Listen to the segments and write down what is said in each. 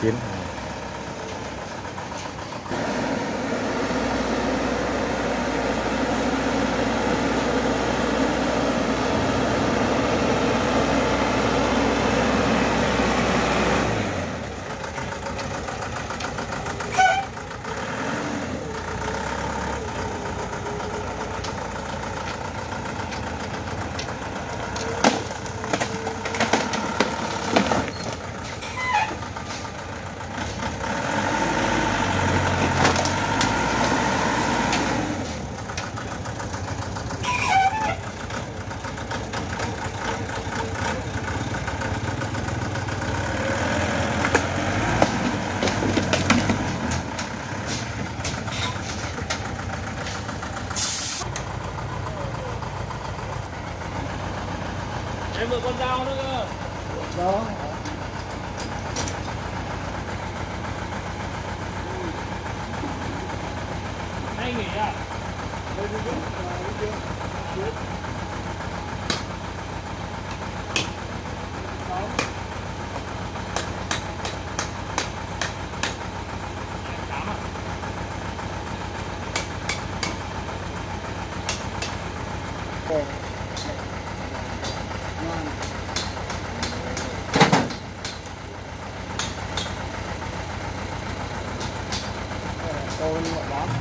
点 đó. Hay nghỉ à? Hãy subscribe cho kênh Ghiền Mì Gõ Để không bỏ lỡ những video hấp dẫn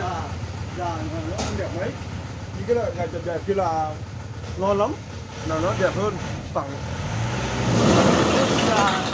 già già nó không đẹp mấy. Những cái loại gạch đẹp đẹp kia là ngon lắm là nó đẹp hơn phẳng. Già